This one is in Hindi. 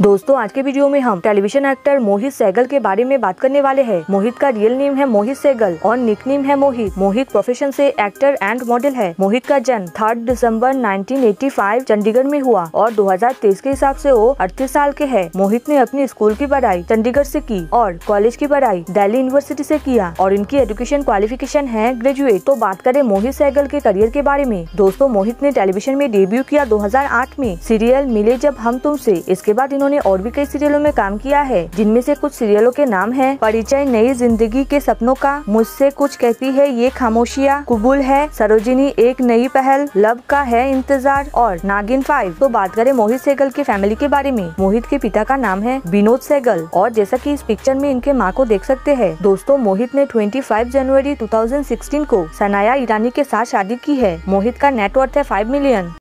दोस्तों, आज के वीडियो में हम टेलीविज़न एक्टर मोहित सहगल के बारे में बात करने वाले हैं। मोहित का रियल नेम है मोहित सहगल और निक नेम है मोहित। मोहित प्रोफेशन से एक्टर एंड मॉडल है। मोहित का जन्म थर्ड दिसंबर 1985 चंडीगढ़ में हुआ और 2023 के हिसाब से वो अड़तीस साल के है। मोहित ने अपनी स्कूल की पढ़ाई चंडीगढ़ ऐसी की और कॉलेज की पढ़ाई दिल्ली यूनिवर्सिटी ऐसी किया और इनकी एजुकेशन क्वालिफिकेशन है ग्रेजुएट तो बात करें मोहित सहगल के करियर के बारे में। दोस्तों, मोहित ने टेलीविज़न में डेब्यू किया 2008 में। सीरियल मिले जब हम तुमसे। इसके बाद इन्होंने और भी कई सीरियलों में काम किया है, जिनमें से कुछ सीरियलों के नाम है। परिचय नई ज़िंदगी के सपनों का मुझसे कुछ कहती है, ये खामोशिया, कुबुल है। सरोजिनी एक नई पहल, लव का है इंतज़ार, और नागिन फाइव तो बात करें मोहित सहगल की फैमिली के बारे में। मोहित के पिता का नाम है विनोद सहगल और जैसा कि इस पिक्चर में इनके माँ को देख सकते हैं, दोस्तों मोहित ने 25 जनवरी 2016 को सनाया ईरानी के साथ शादी की है। मोहित का नेटवर्थ है 5 मिलियन